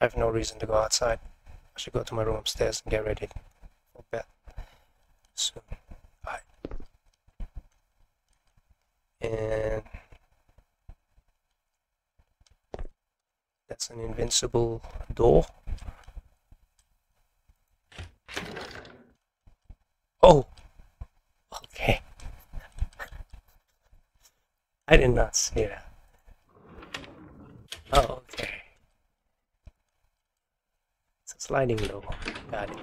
I have no reason to go outside. I should go to my room upstairs and get ready for bed soon. Bye. And that's an invincible door. Oh, okay. I did not see that. Oh, okay. It's a sliding door. Got it.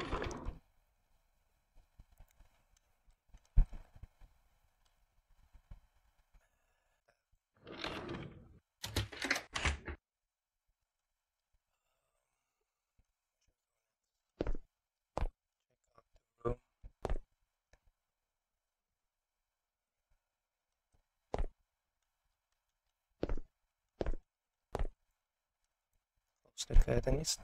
Close the curtains.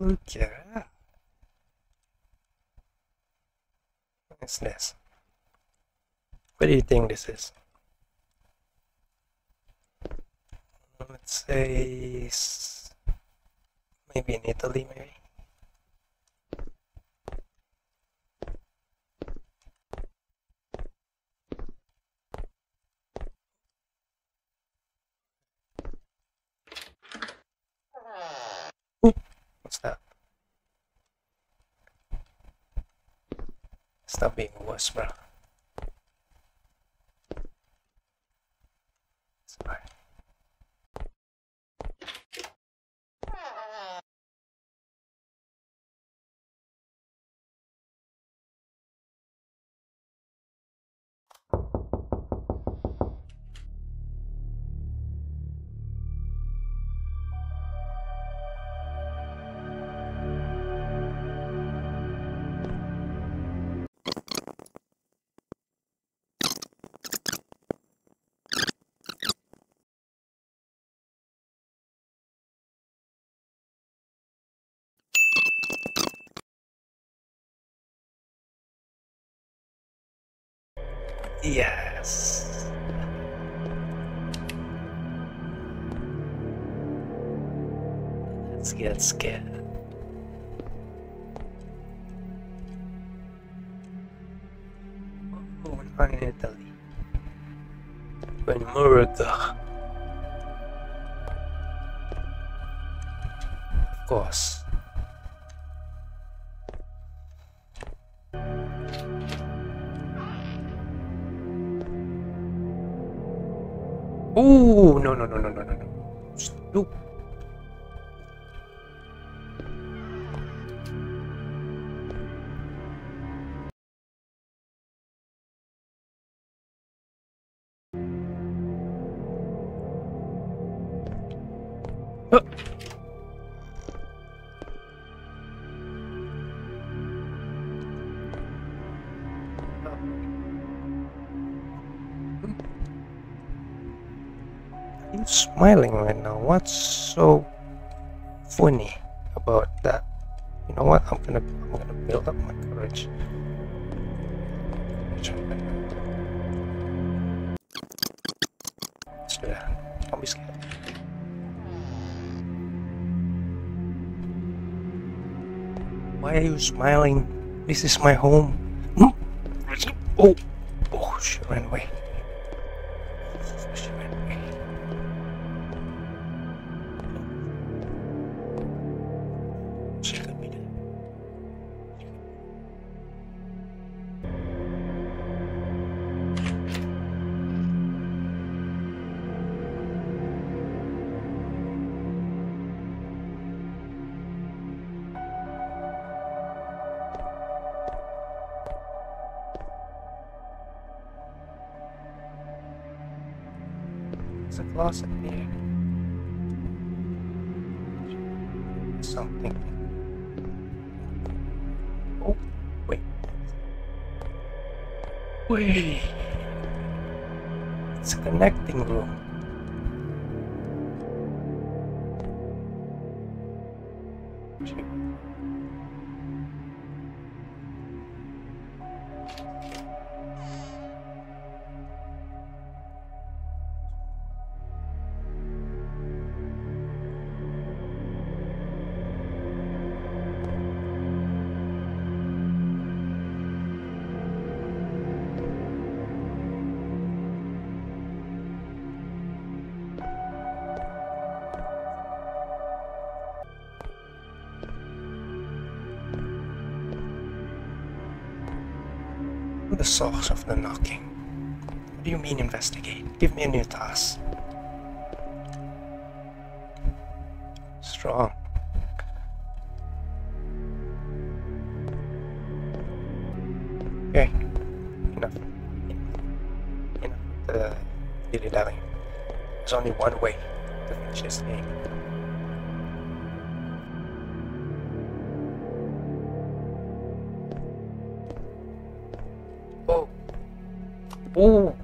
Look at that. What is this? What do you think this is? Let's say maybe in Italy, maybe. Ooh, what's that? Stop Yes. Let's get scared. Oh, not in Italy. When America. Of course. No, no, no, no, no, no. Stupid. You smiling right now? What's so funny about that? You know what? I'm gonna I'm gonna build up my courage. Let's do that. Don't be scared. Why are you smiling? This is my home. Hmm? Oh, oh. She ran away. There's a here. Something. Oh, wait. Wait. It's a connecting room. The source of the knocking. What do you mean investigate? Give me a new task. Strong. Okay. Enough. Enough with the uh, dilly dally. There's only one way to finish this game. Oh.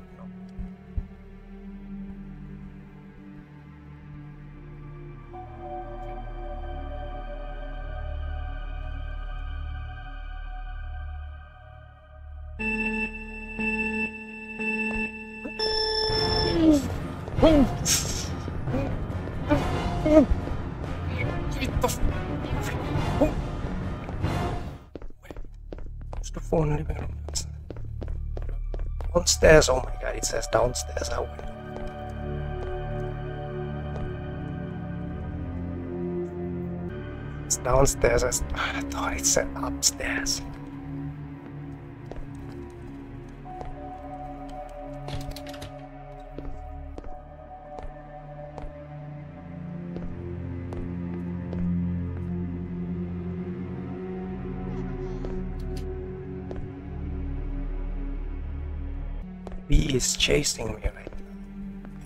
Where's the phone living room? Downstairs, oh my god, it says downstairs. I went. It's downstairs. I I thought it said upstairs. He is chasing me right.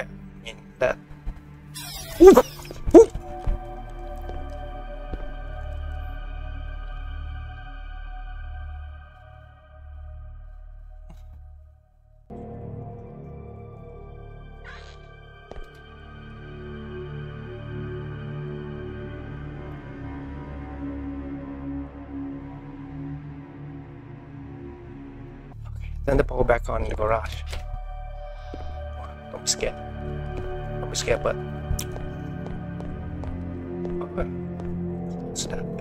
I mean that. Turn the power back on in the garage. Don't be scared,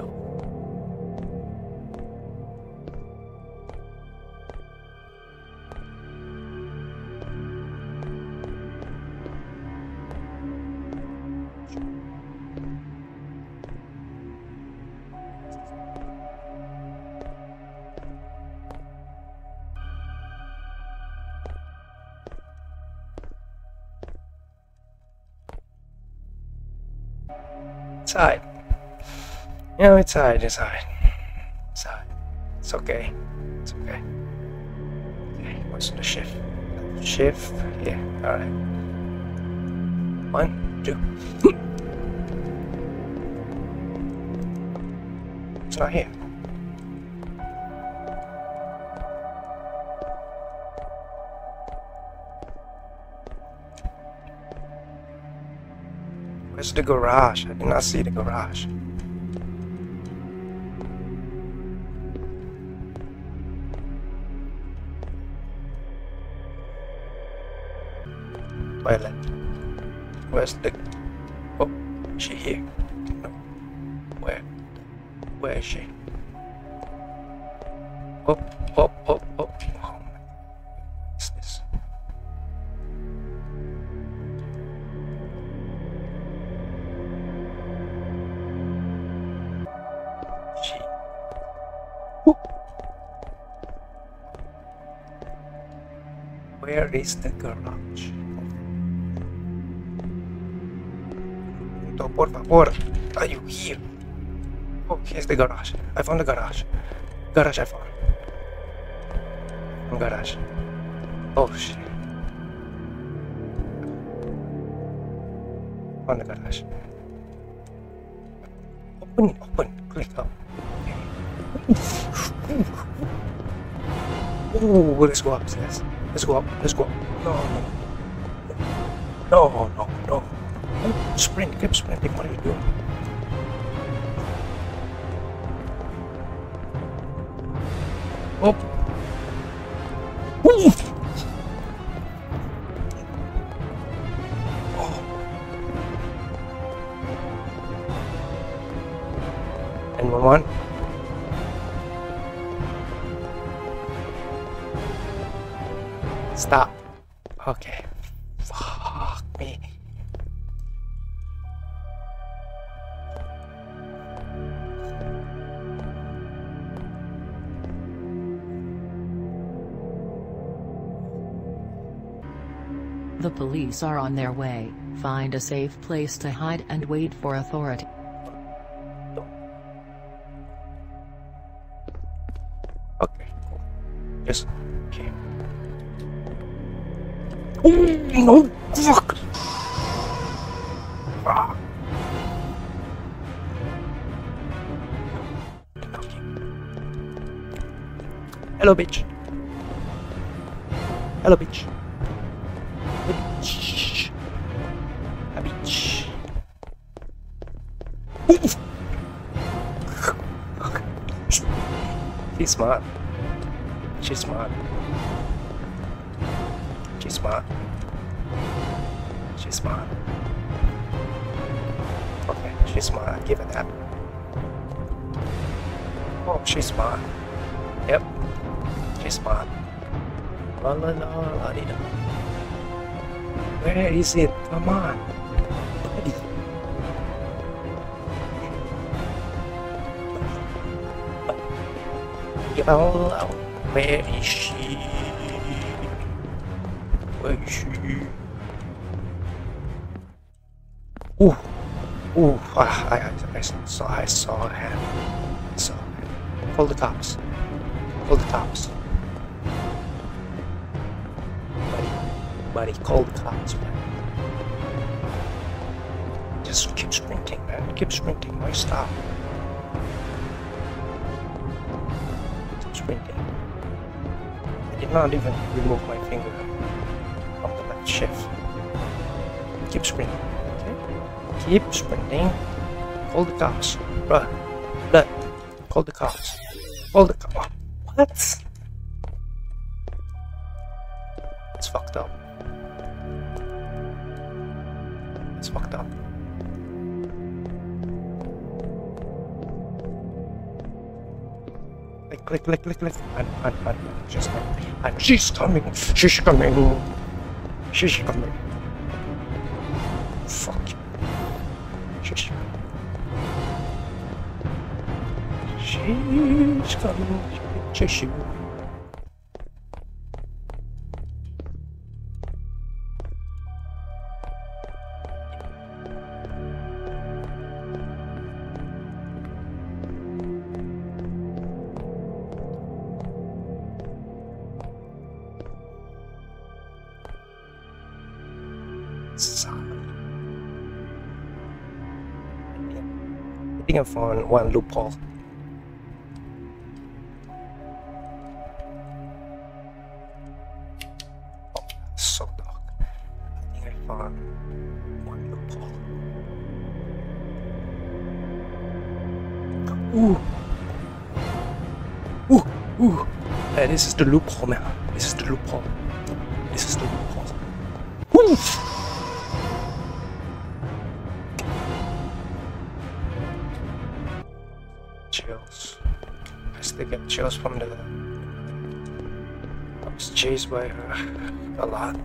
It's alright. You know, it's alright, it's alright. It's alright. It's okay. It's okay. Okay, what's the shift? Shift? Yeah, alright. One, two. It's not here. The garage? I did not see the garage. Violet. Where's the... Oh, she here? No. Where? Where is she? Oh, oh, oh, Is the garage? Por favor, are you here? Oh, here's the garage. I found the garage. Garage, I found. Garage. Oh shit. On the garage. Open open. Click up. Ooh, let's go upstairs. Let's go up. Let's go up. No, no. No, no, no. no. Sprint, keep sprinting. What are you doing? Oh. Up. Ooh. Oh. And one are on their way, find a safe place to hide and wait for authority. Okay. Just okay. Oh no! Fuck! Hello, bitch. Hello, bitch. Smart. She's smart. She's smart. She's smart. Okay, she's smart. Give her that. Oh, she's smart. Yep. She's smart. La la la la. Where is it? Come on. Yellow. Where is she? Where is she? Ooh. Ooh. I, I, I saw, I saw a hand. I saw a hand. The cops. Call the cops. Buddy. Buddy, call the cops, man. Just keep sprinting, man. Keep sprinting. Why stop? I did not even remove my finger from the left shift. Keep sprinting, okay? Keep sprinting. Call the cops. Bruh. Bruh. Call the cops. Call the cops. What? Click, click, click, click. And, and, and, she's coming. And she's coming. She's coming. She's coming. Fuck. She's coming She's coming. She's Sorry. I found one loophole. Oh, so dark. One loophole. Ooh. Ooh, ooh. This is the loophole now. This is the loophole. This is the loophole. Ooh. Still get chills from the. I was chased by her a lot.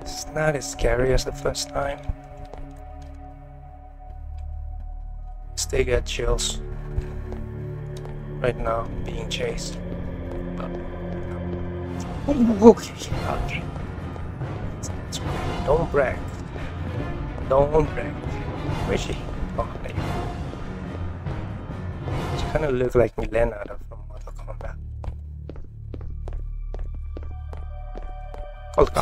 It's not as scary as the first time. Still get chills right now being chased. Okay, okay. Don't brag. Don't brag. Where is she? Kind of looks like Mileena from Mortal Kombat. Call the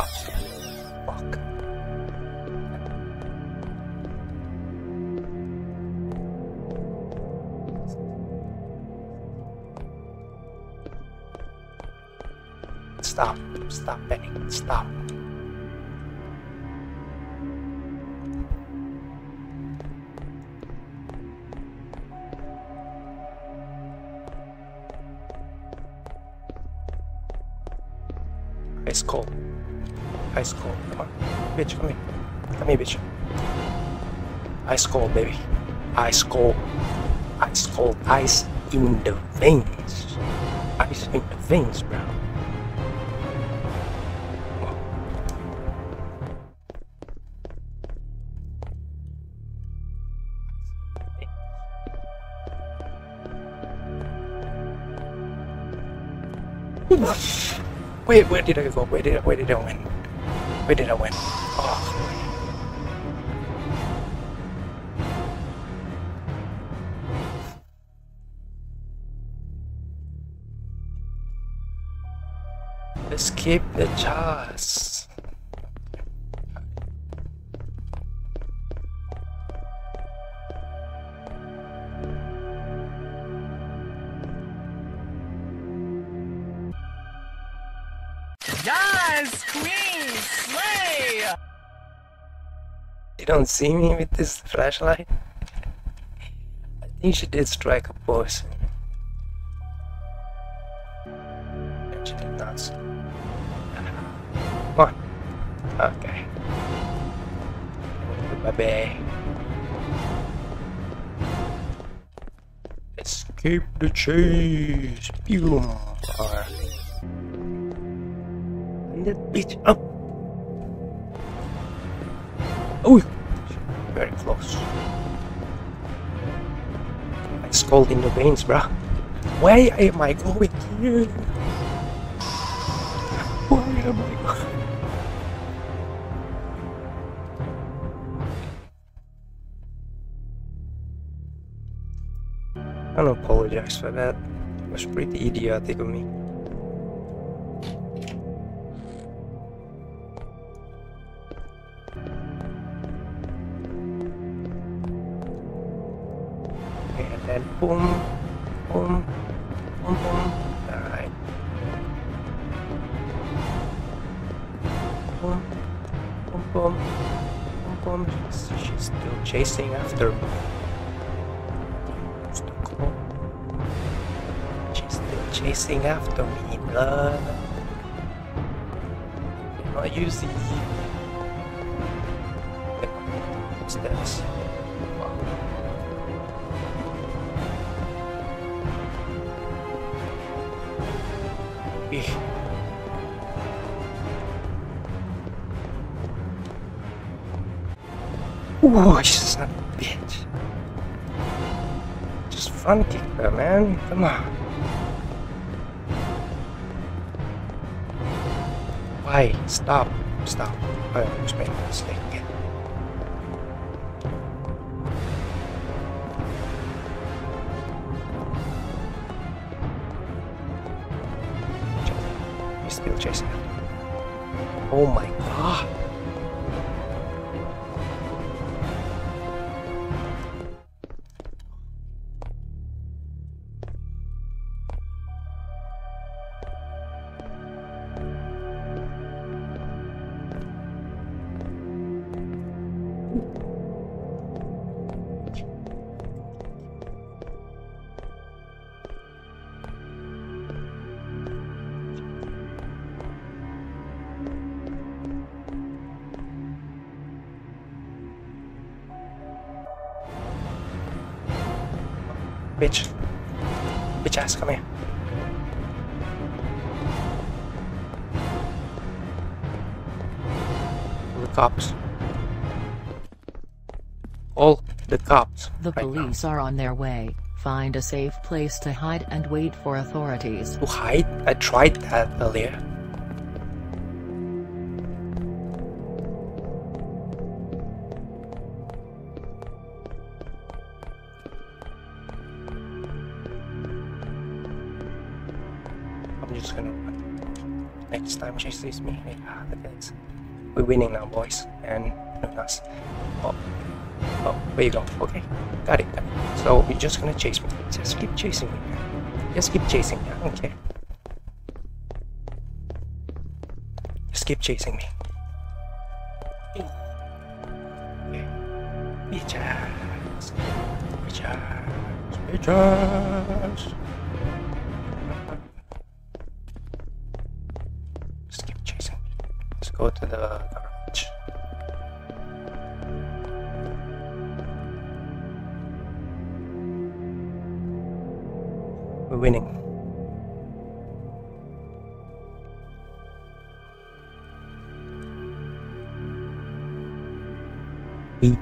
Ice cold. Ice cold. Come on. Bitch, come here. Come here, bitch. Ice cold, baby. Ice cold. Ice cold. Ice in the veins. Ice in the veins, bro. Wait, where did I go? Where did I, where did I win? Where did I win? Oh. Escape the chance. Yes, Queen, slay! You don't see me with this flashlight? I think she did strike a person. And she did not. Come on. Okay. Bye-bye. Escape the chase. Boom. And that bitch up. Oh, very close. My skull in the veins, bruh. Why am I going here? Why am I going? I don't apologize for that. It was pretty idiotic of me. Boom, boom, boom, boom. Alright. Boom, boom, boom, boom, boom. She's, she's still chasing after me. She's still chasing after me, blood. Not using Ooh, son of a bitch. Just front kick her, man. Come on. Why? Stop. Stop. I almost made a mistake again. He's still chasing it. Oh my god. Bitch. Bitch ass, come here. The cops. All the cops. The right now. police are on their way. Find a safe place to hide and wait for authorities. To hide? I tried that earlier. I'm just gonna. Next time she sees me, yeah, at. We're winning now, boys. And us. Oh. Oh, where you go? Okay. Got it, got it. So you're just gonna chase me. Just keep chasing me. Just keep chasing me. Care. Just keep chasing me. Okay. Bitches. Bitches. Bitches. Go to the garage. We're winning. We